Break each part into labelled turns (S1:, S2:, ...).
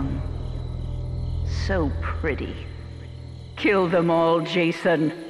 S1: young. So pretty. Kill them all, Jason.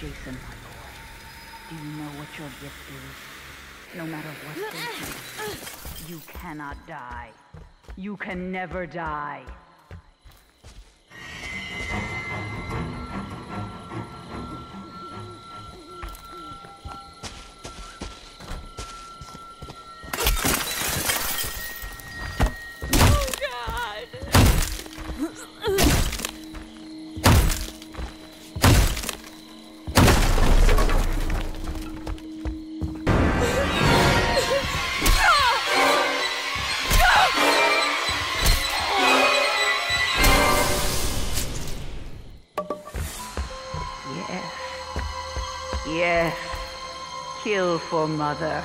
S1: Jason, my boy, do you know what your gift is? No matter what they do, you cannot die. You can never die. Kill for mother.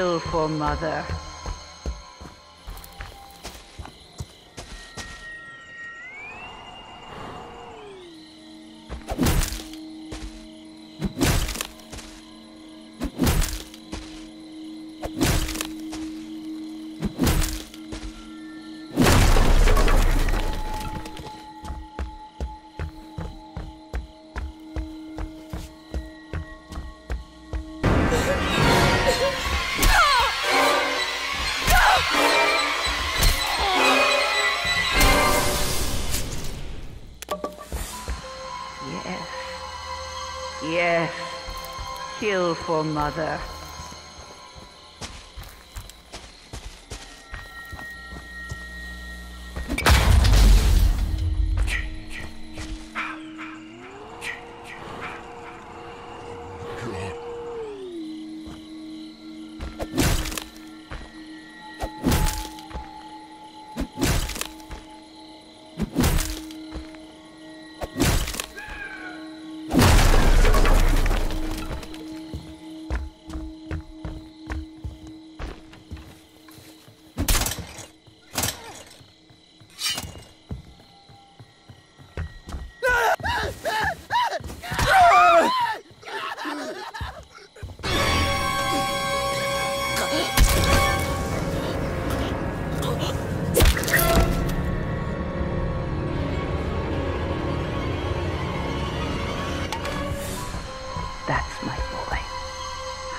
S1: Kill for mother. For mother.